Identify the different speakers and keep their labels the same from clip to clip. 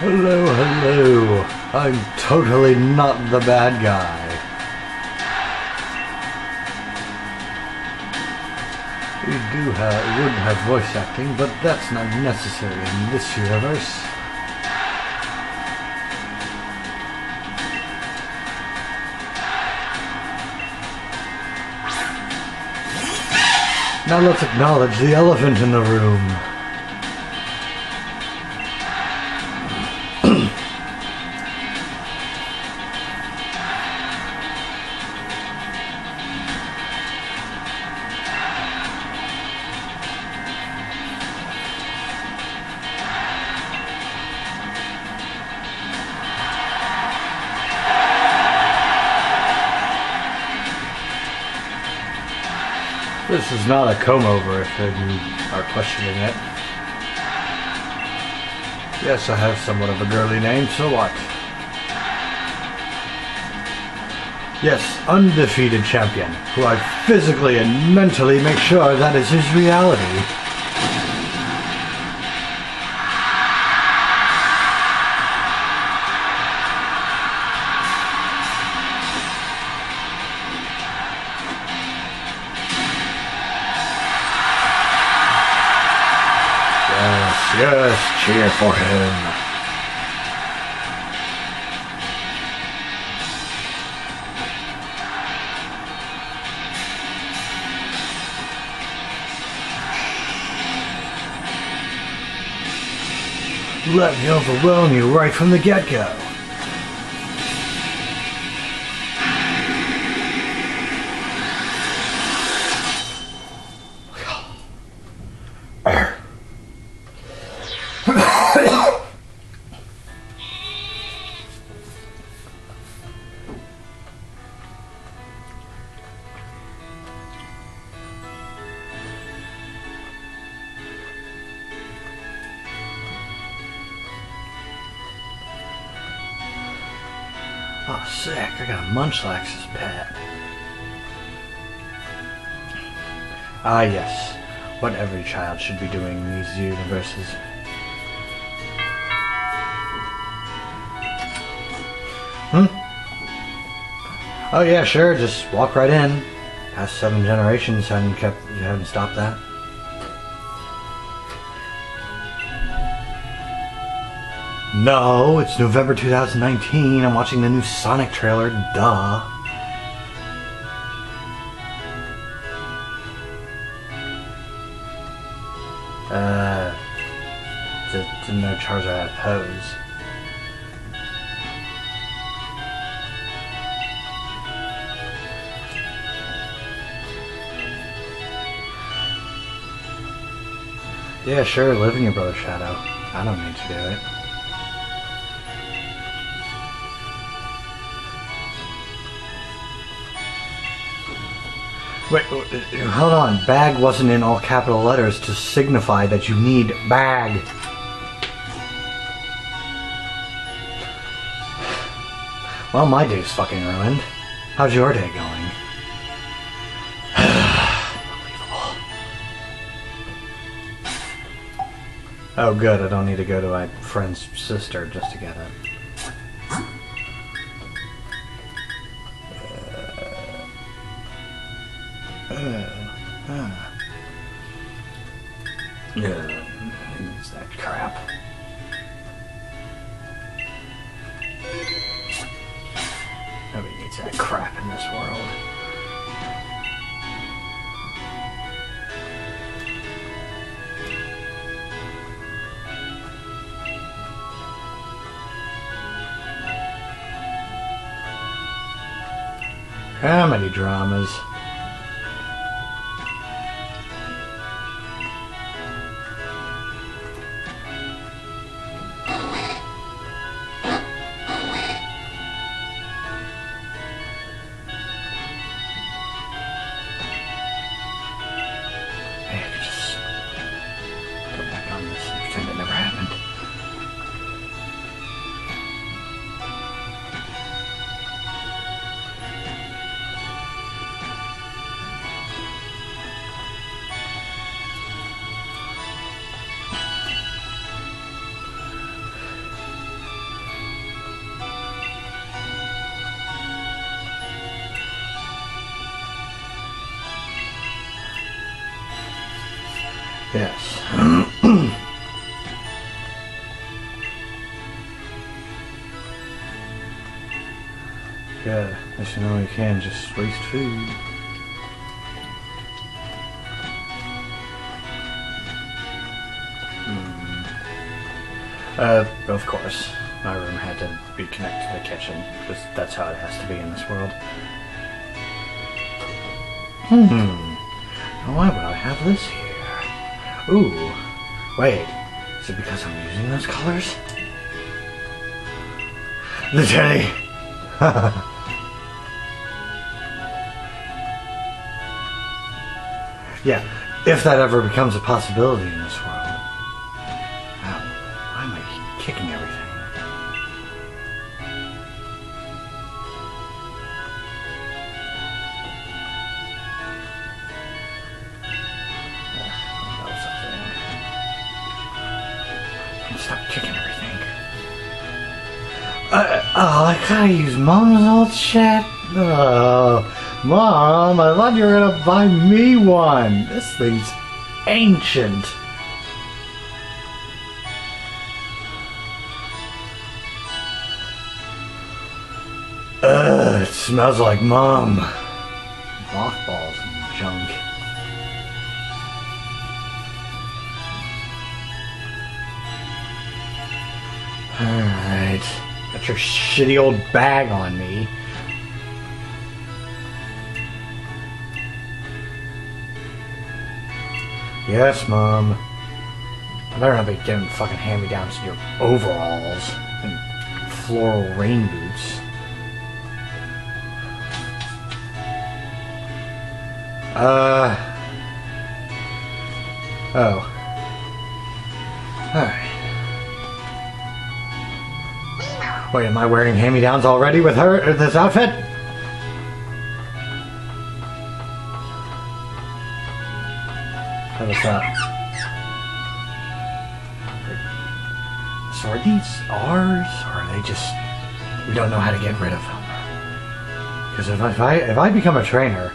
Speaker 1: Hello, hello. I'm totally not the bad guy. We do have, would have voice acting, but that's not necessary in this universe. Now let's acknowledge the elephant in the room. This is not a comb over if you are questioning it. Yes, I have somewhat of a girly name, so what? Yes, undefeated champion, who I physically and mentally make sure that is his reality. Yes, cheer for him. Let me overwhelm you right from the get-go. Oh, sick. I got a Munchlax's pet. Ah, yes. What every child should be doing in these universes. Hmm? Oh, yeah, sure. Just walk right in. Past seven generations haven't kept, you haven't stopped that. No, it's November 2019. I'm watching the new Sonic trailer. Duh. Uh, to know Charizard had pose. Yeah, sure, live in your brother's shadow. I don't need to do it. Wait, wait, hold on. Bag wasn't in all capital letters to signify that you need bag. Well, my day's fucking ruined. How's your day going? Oh, good. I don't need to go to my friend's sister just to get it. Hmm. Yeah, it's that crap. Nobody needs that crap in this world. How many dramas? Least you know you can just waste food. Hmm. Uh, of course. My room had to be connected to the kitchen, because that's how it has to be in this world. Hmm. Why would I have this here? Ooh. Wait. Is it because I'm using those colors? The teddy. yeah, if that ever becomes a possibility in this world. Wow, why am I kicking everything? Stop kicking everything. Uh, oh, I gotta use mom's old shit. Oh, mom, I thought you were gonna buy me one. This thing's ancient. Ugh, it smells like mom. Mothballs and junk. Alright. Got your shitty old bag on me. Yes, Mom. I better not be giving fucking hand-me-downs in your overalls and floral rain boots. Uh. Oh. Alright. Wait, am I wearing hand-me-downs already with her this outfit? That? So are these ours, or are they just we don't know how to get rid of them? Because if I, if I if I become a trainer,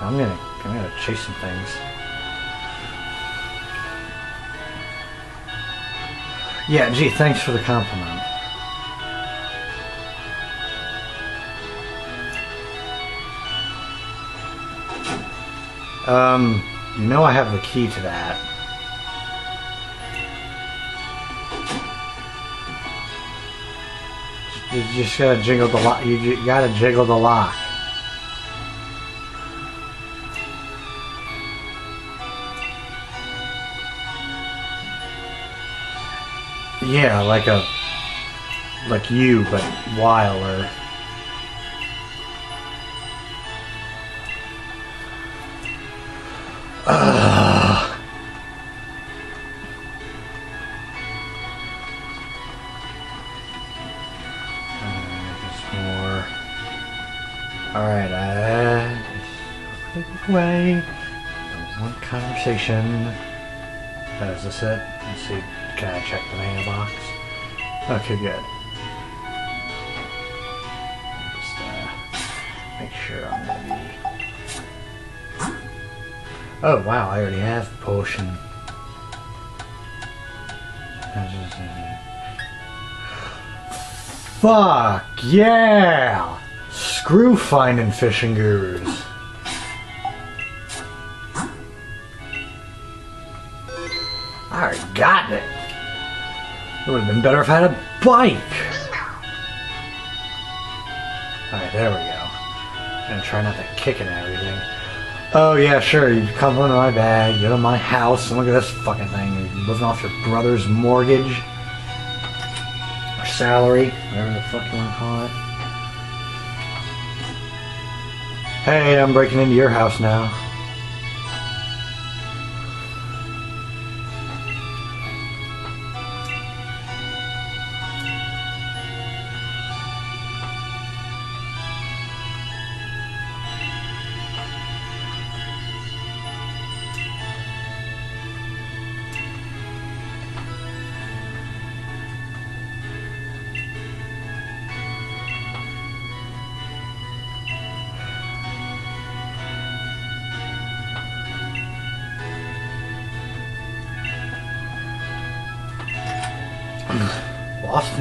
Speaker 1: I'm gonna I'm gonna chase some things. Yeah, gee, thanks for the compliment. Um, you know I have the key to that. You just gotta jiggle the lock. You gotta jiggle the lock. Yeah, like a like you, but wilder. Alright, uh, away. Don't conversation. Uh, is this it? Let's see. Can I check the mailbox? Okay, good. Just uh, make sure I'm gonna be. Oh wow, I already have potion. Fuck yeah! Screw finding fishing gurus. I got it. It would have been better if I had a bike. Alright, there we go. Gonna try not to kick and everything. Oh yeah, sure. You come into my bag, go to my house, and look at this fucking thing. You're living off your brother's mortgage or salary, whatever the fuck you want to call it. Hey, I'm breaking into your house now.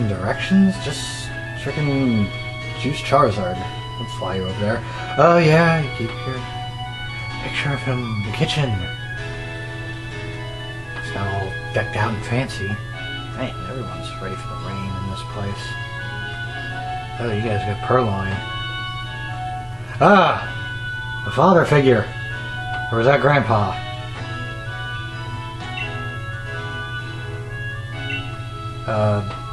Speaker 1: Directions? Just freaking juice Charizard. Let's fly you over there. Oh yeah, you keep your picture of him in the kitchen. It's not all decked out and fancy. Man, everyone's ready for the rain in this place. Oh, you guys got Purrloin. Ah! The father figure. Or is that Grandpa? Uh,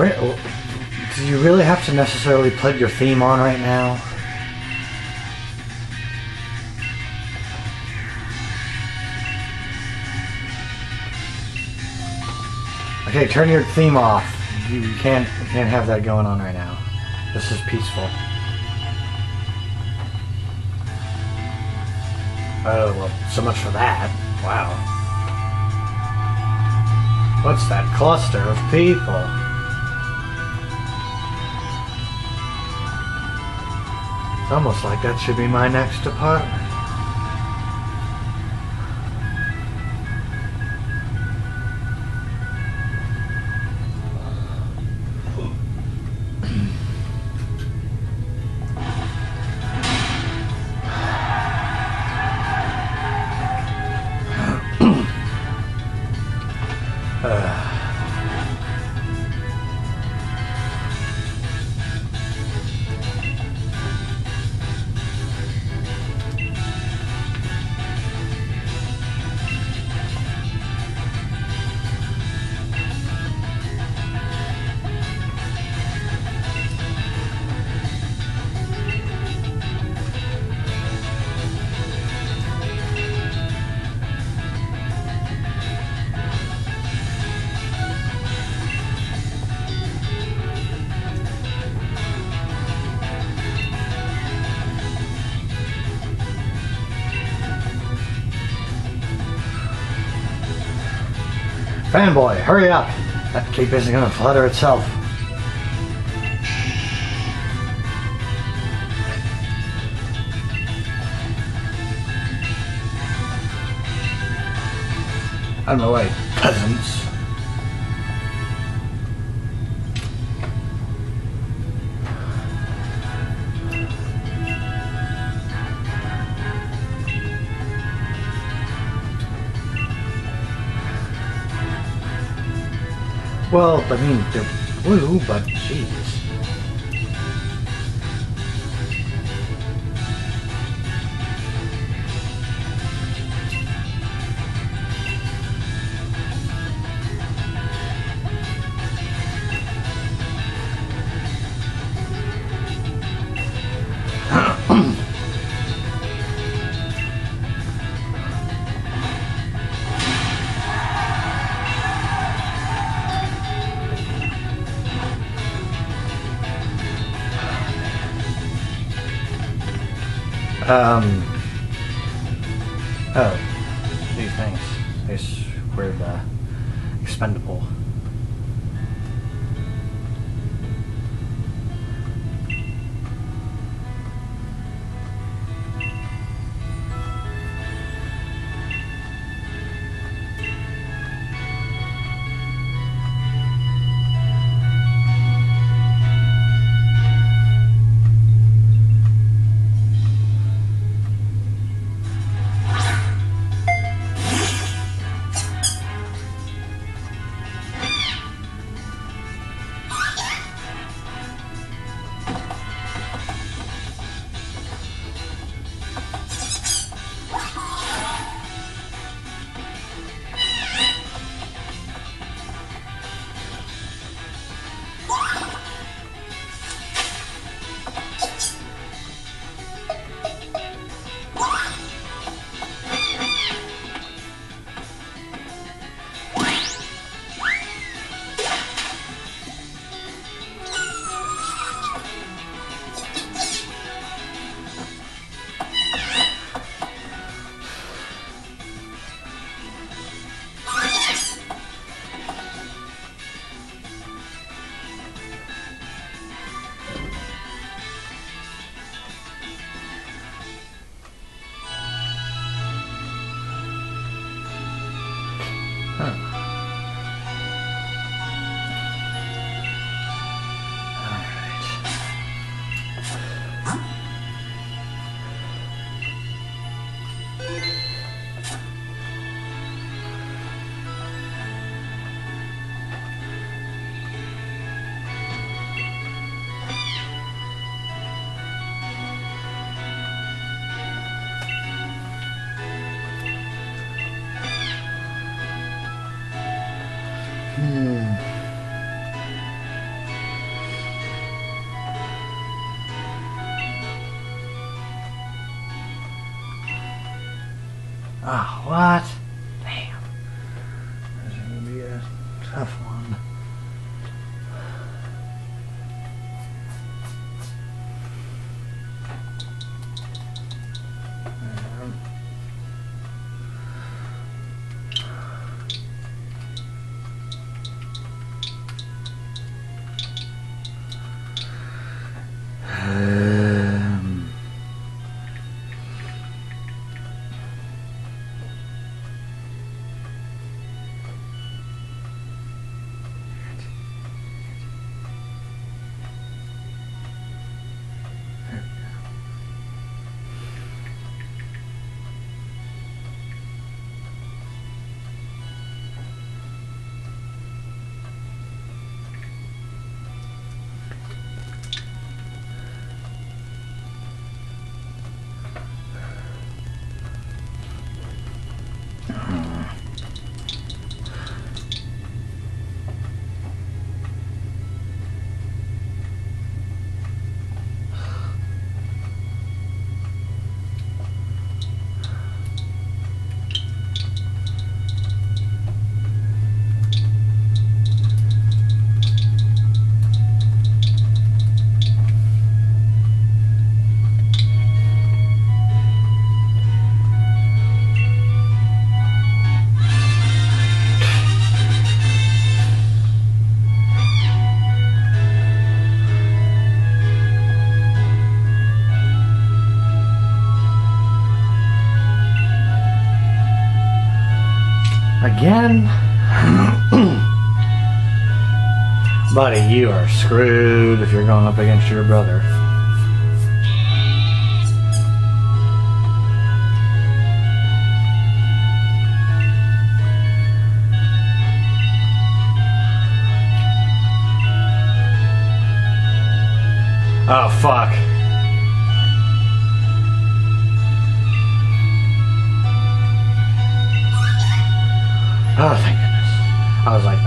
Speaker 1: Where, do you really have to necessarily put your theme on right now? Okay, turn your theme off. You can't you can't have that going on right now. This is peaceful. Oh well, so much for that. Wow. What's that cluster of people? Almost like that should be my next apartment. Fanboy, hurry up! That cape isn't gonna flutter itself. Out of my way, peasants. Well, I mean, they're blue, but jeez. Gee, thanks. This weird, uh, expendable. Ah, what? Again? Buddy, you are screwed if you're going up against your brother.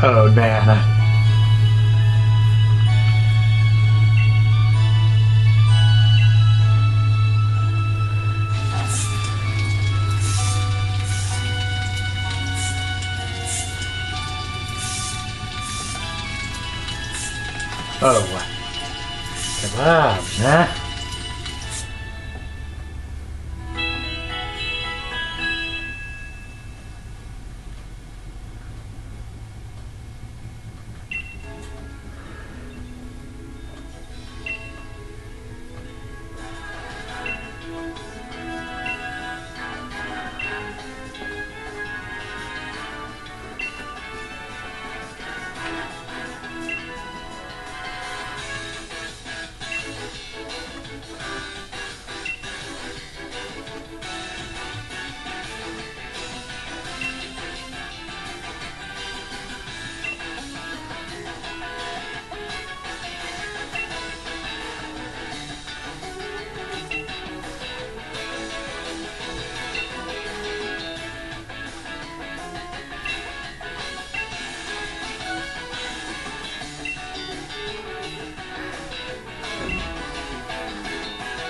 Speaker 1: Oh, man. Oh. Come on,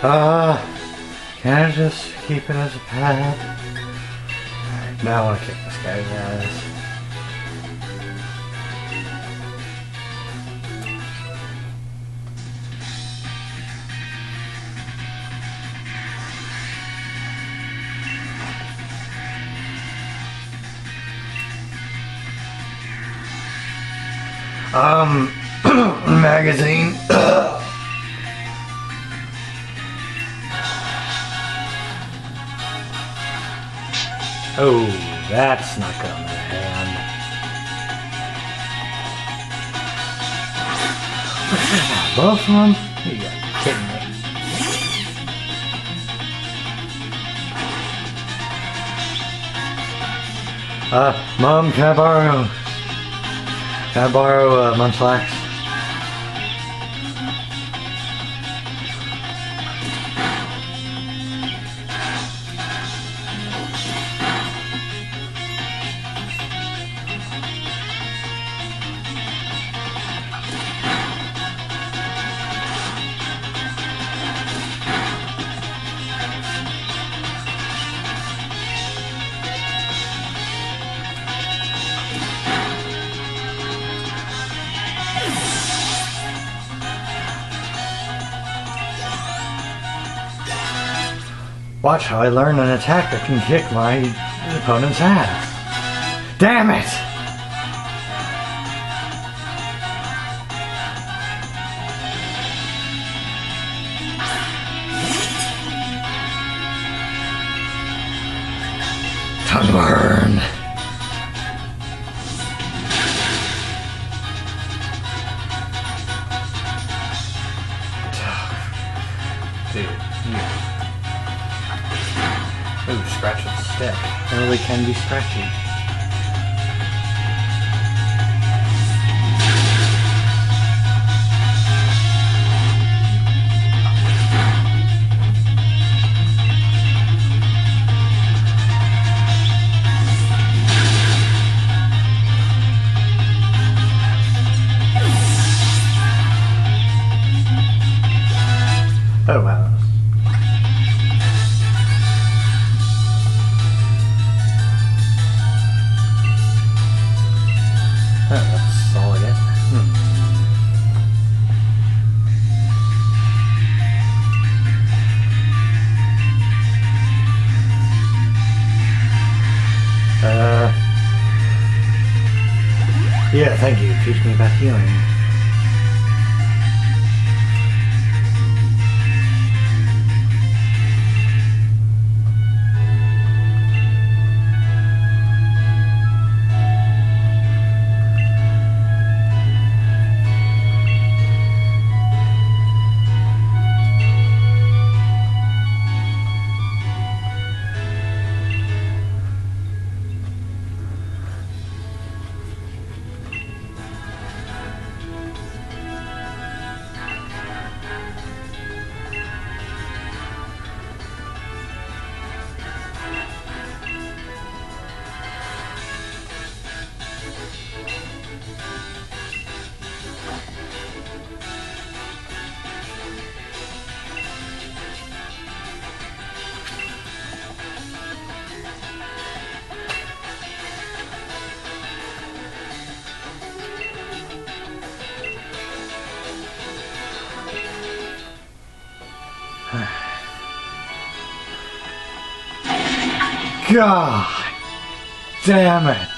Speaker 1: huh? Uh, can I just keep it as a pad? Alright, now I want to kick this guy's ass. Um, magazine. Oh, that's not on the hand. Both of them? You got kidding me. Uh, Mom, can I borrow... Can I borrow uh, Munchlax? Watch how I learn an attack that can kick my opponent's ass. Damn it! Time to learn. Dude. Ooh, scratch with stick. It really can be scratchy. Yeah, thank you. Teach me about healing. God damn it.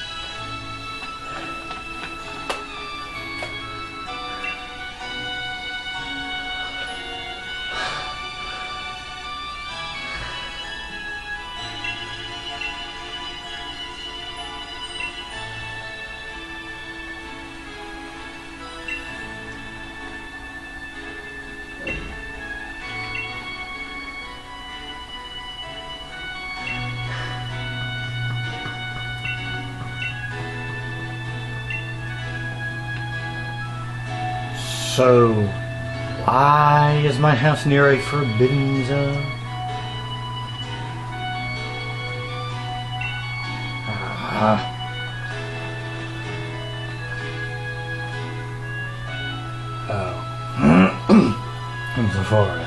Speaker 1: So, why is my house near a forbidden zone? Ah. Oh. forest. Of course.